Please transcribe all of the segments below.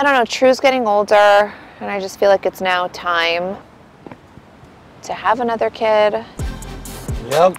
I don't know, True's getting older, and I just feel like it's now time to have another kid. Yep.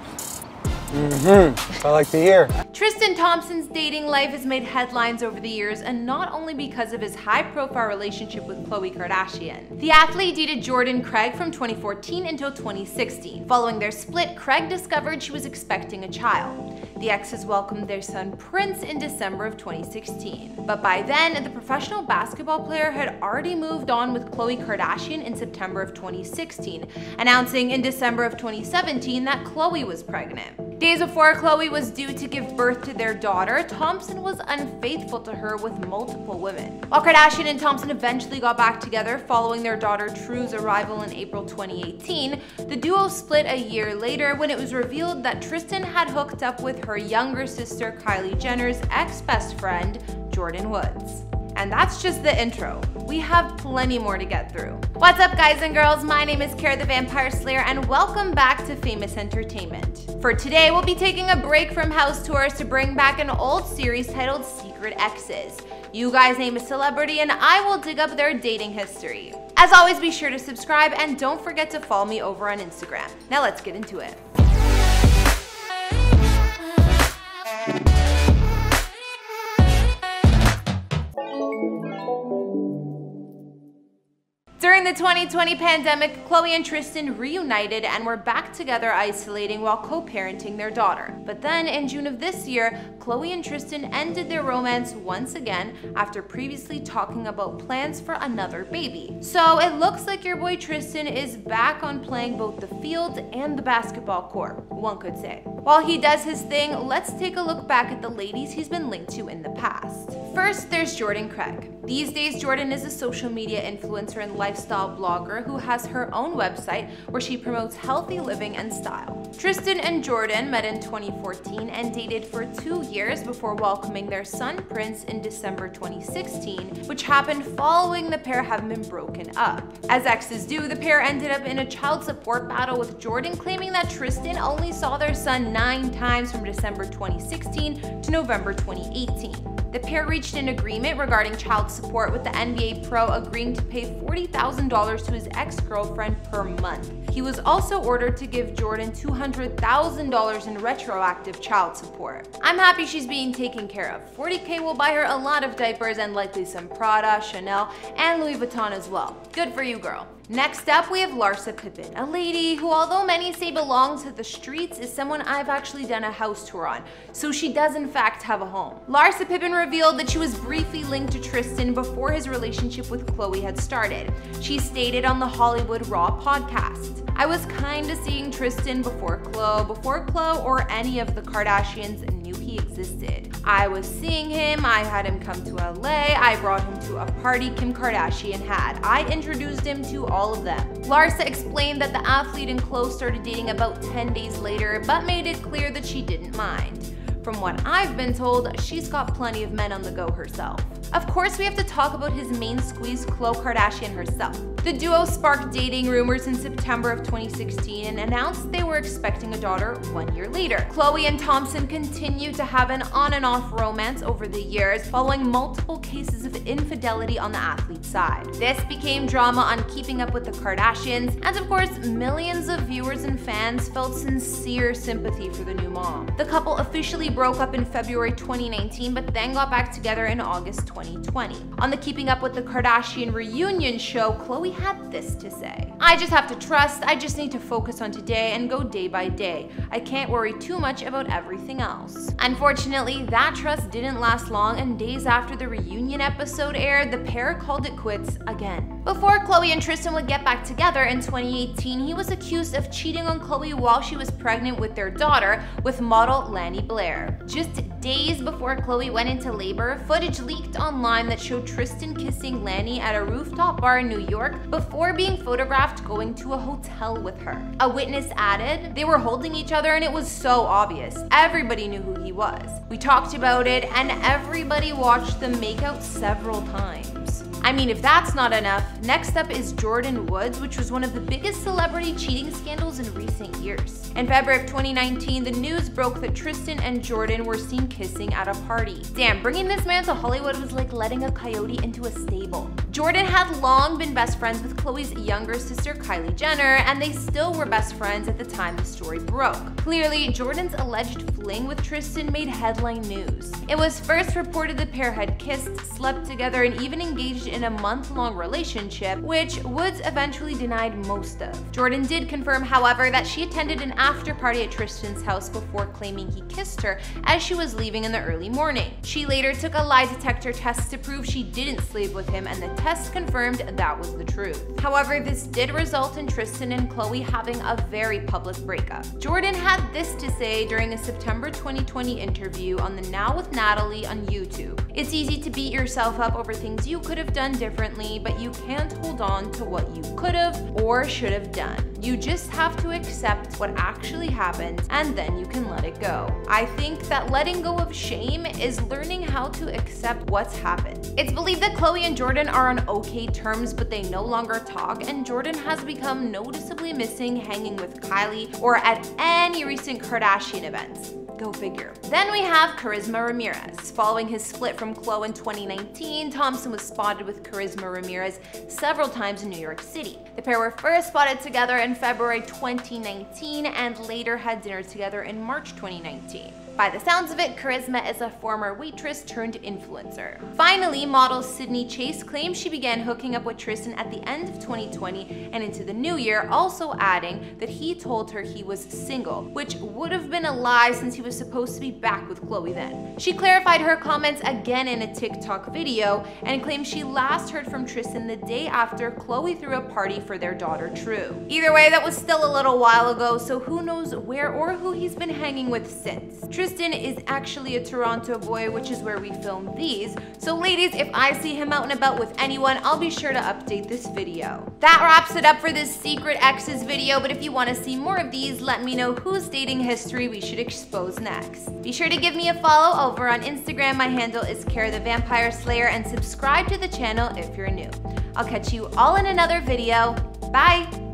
Mm-hmm. I like to hear. Tristan Thompson's dating life has made headlines over the years, and not only because of his high-profile relationship with Khloe Kardashian. The athlete dated Jordan Craig from 2014 until 2016. Following their split, Craig discovered she was expecting a child. The exes welcomed their son Prince in December of 2016. But by then, the professional basketball player had already moved on with Khloe Kardashian in September of 2016, announcing in December of 2017 that Khloe was pregnant. Days before Khloe was due to give birth to their daughter, Thompson was unfaithful to her with multiple women. While Kardashian and Thompson eventually got back together following their daughter True's arrival in April 2018, the duo split a year later when it was revealed that Tristan had hooked up with her younger sister Kylie Jenner's ex-best friend, Jordyn Woods. And that's just the intro. We have plenty more to get through. What's up guys and girls, my name is Kara the Vampire Slayer and welcome back to Famous Entertainment. For today, we'll be taking a break from house tours to bring back an old series titled Secret Exes. You guys name a celebrity and I will dig up their dating history. As always, be sure to subscribe and don't forget to follow me over on Instagram. Now let's get into it. During the 2020 pandemic, Khloe and Tristan reunited and were back together isolating while co-parenting their daughter. But then in June of this year, Khloe and Tristan ended their romance once again after previously talking about plans for another baby. So it looks like your boy Tristan is back on playing both the field and the basketball court, one could say. While he does his thing, let's take a look back at the ladies he's been linked to in the past. First, there's Jordan Craig. These days, Jordan is a social media influencer and lifestyle blogger who has her own website where she promotes healthy living and style. Tristan and Jordan met in 2014 and dated for two years before welcoming their son Prince in December 2016, which happened following the pair having been broken up. As exes do, the pair ended up in a child support battle with Jordan claiming that Tristan only saw their son nine times from December 2016 to November 2018. The pair reached an agreement regarding child support with the NBA pro agreeing to pay $40,000 to his ex-girlfriend per month. He was also ordered to give Jordan $200,000 in retroactive child support. I'm happy she's being taken care of. 40k will buy her a lot of diapers and likely some Prada, Chanel, and Louis Vuitton as well. Good for you, girl. Next up, we have Larsa Pippen, a lady who, although many say belongs to the streets, is someone I've actually done a house tour on, so she does in fact have a home. Larsa Pippen revealed that she was briefly linked to Tristan before his relationship with Khloe had started. She stated on the Hollywood Raw podcast, I was kinda seeing Tristan before Khloe, before Khloe or any of the Kardashians knew he existed. I was seeing him, I had him come to LA, I brought him to a party Kim Kardashian had. I introduced him to all of them. Larsa explained that the athlete and Khloe started dating about 10 days later, but made it clear that she didn't mind. From what I've been told, she's got plenty of men on the go herself. Of course, we have to talk about his main squeeze, Khloe Kardashian herself. The duo sparked dating rumors in September of 2016 and announced they were expecting a daughter one year later. Khloe and Thompson continued to have an on and off romance over the years, following multiple cases of infidelity on the athlete's side. This became drama on Keeping Up with the Kardashians, and of course, millions of viewers and fans felt sincere sympathy for the new mom. The couple officially broke up in February 2019, but then got back together in August 2020. On the Keeping Up with the Kardashian reunion show, Khloe had this to say. I just have to trust, I just need to focus on today and go day by day. I can't worry too much about everything else. Unfortunately, that trust didn't last long and days after the reunion episode aired, the pair called it quits again. Before Khloe and Tristan would get back together in 2018, he was accused of cheating on Khloe while she was pregnant with their daughter with model Lani Blair. Just days before Khloe went into labor, footage leaked online that showed Tristan kissing Lani at a rooftop bar in New York before being photographed going to a hotel with her. A witness added, they were holding each other and it was so obvious. Everybody knew who he was. We talked about it and everybody watched them make out several times. I mean, if that's not enough, next up is Jordyn Woods, which was one of the biggest celebrity cheating scandals in recent years. In February of 2019, the news broke that Tristan and Jordyn were seen kissing at a party. Damn, bringing this man to Hollywood was like letting a coyote into a stable. Jordyn had long been best friends with Khloe's younger sister Kylie Jenner, and they still were best friends at the time the story broke. Clearly, Jordyn's alleged fling with Tristan made headline news. It was first reported the pair had kissed, slept together, and even engaged in a month-long relationship, which Woods eventually denied most of. Jordyn did confirm, however, that she attended an after party at Tristan's house before claiming he kissed her as she was leaving in the early morning. She later took a lie detector test to prove she didn't sleep with him, and the test confirmed that was the truth. However, this did result in Tristan and Khloe having a very public breakup. Jordyn had this to say during a September 2020 interview on the Now with Natalie on YouTube. It's easy to beat yourself up over things you could have done differently, but you can't hold on to what you could have or should have done. You just have to accept what actually happened and then you can let it go. I think that letting go of shame is learning how to accept what's happened. It's believed that Khloe and Jordyn are on okay terms, but they no longer talk, and Jordyn has become noticeably missing hanging with Kylie or at any recent Kardashian events. Go figure. Then we have Charisma Ramirez. Following his split from Khloe in 2019, Thompson was spotted with Charisma Ramirez several times in New York City. The pair were first spotted together in February 2019 and later had dinner together in March 2019. By the sounds of it, Charisma is a former waitress turned influencer. Finally, model Sydney Chase claims she began hooking up with Tristan at the end of 2020 and into the new year, also adding that he told her he was single, which would have been a lie since he was supposed to be back with Khloe then. She clarified her comments again in a TikTok video and claimed she last heard from Tristan the day after Khloe threw a party for their daughter True. Either way, that was still a little while ago, so who knows where or who he's been hanging with since. Tristan is actually a Toronto boy, which is where we filmed these. So ladies, if I see him out and about with anyone, I'll be sure to update this video. That wraps it up for this Secret Exes video, but if you want to see more of these, let me know whose dating history we should expose next. Be sure to give me a follow over on Instagram. My handle is Kara the Vampire Slayer and subscribe to the channel if you're new. I'll catch you all in another video. Bye!